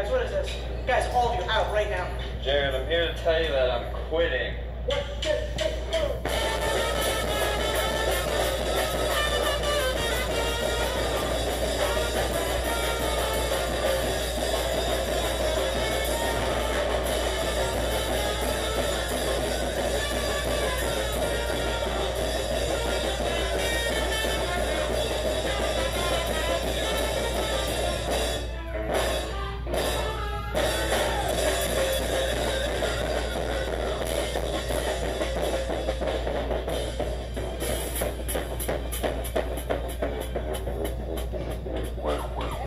Guys, what is this. Guys, all of you out right now. Jared, I'm here to tell you that I'm quitting.